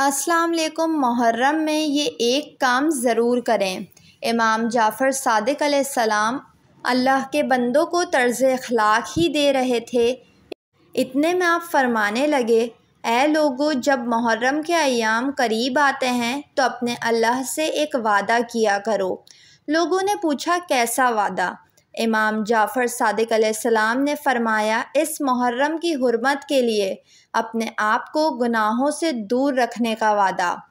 अस्सलाम वालेकुम, मुहर्रम में ये एक काम ज़रूर करें। इमाम जाफ़र सादिक सलाम अल्लाह के बंदों को तर्ज़ अखलाक ही दे रहे थे। इतने में आप फरमाने लगे ए लोगो, जब मुहर्रम के अयाम करीब आते हैं तो अपने अल्लाह से एक वादा किया करो। लोगों ने पूछा, कैसा वादा? इमाम जाफ़र सादिक सलाम ने फ़रमाया, इस मुहर्रम की हरमत के लिए अपने आप को गुनाहों से दूर रखने का वादा।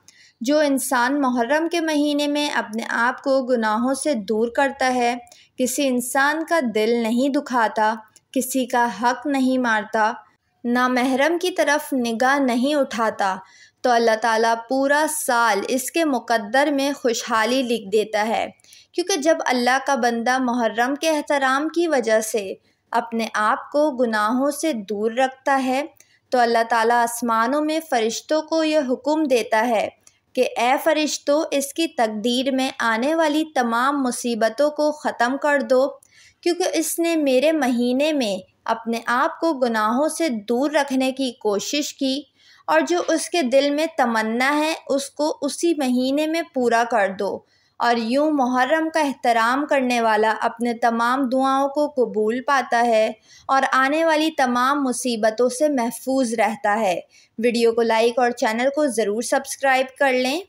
जो इंसान मुहर्रम के महीने में अपने आप को गुनाहों से दूर करता है, किसी इंसान का दिल नहीं दुखाता, किसी का हक नहीं मारता, ना महरम की तरफ़ निगाह नहीं उठाता तो अल्लाह ताला पूरा साल इसके मुकद्दर में खुशहाली लिख देता है। क्योंकि जब अल्लाह का बंदा मुहर्रम के एहतराम की वजह से अपने आप को गुनाहों से दूर रखता है तो अल्लाह ताला आसमानों में फ़रिश्तों को यह हुक्म देता है कि, ए फ़रिश्तों, इसकी तकदीर में आने वाली तमाम मुसीबतों को ख़त्म कर दो, क्योंकि इसने मेरे महीने में अपने आप को गुनाहों से दूर रखने की कोशिश की और जो उसके दिल में तमन्ना है, उसको उसी महीने में पूरा कर दो। और यूँ मुहर्रम का एहतराम करने वाला अपने तमाम दुआओं को कबूल पाता है और आने वाली तमाम मुसीबतों से महफूज रहता है। वीडियो को लाइक और चैनल को ज़रूर सब्सक्राइब कर लें।